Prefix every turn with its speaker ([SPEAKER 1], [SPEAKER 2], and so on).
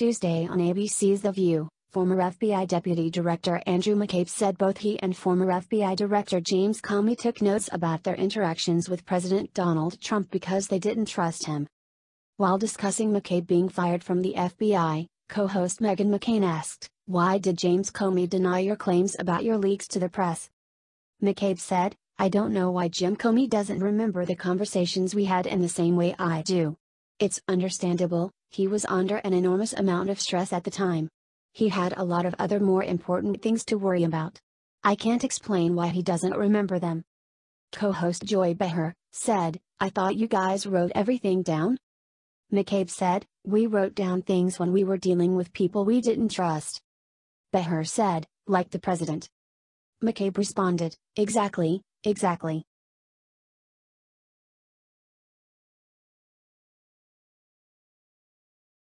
[SPEAKER 1] Tuesday on ABC's The View, former FBI Deputy Director Andrew McCabe said both he and former FBI Director James Comey took notes about their interactions with President Donald Trump because they didn't trust him. While discussing McCabe being fired from the FBI, co host Meghan McCain asked, Why did James Comey deny your claims about your leaks to the press? McCabe said, I don't know why Jim Comey doesn't remember the conversations we had in the same way I do. It's understandable, he was under an enormous amount of stress at the time. He had a lot of other more important things to worry about. I can't explain why he doesn't remember them. Co host Joy Behar said, I thought you guys wrote everything down? McCabe said, We wrote down things when we were dealing with people we didn't trust. Behar said, like the president. McCabe responded, Exactly, Exactly.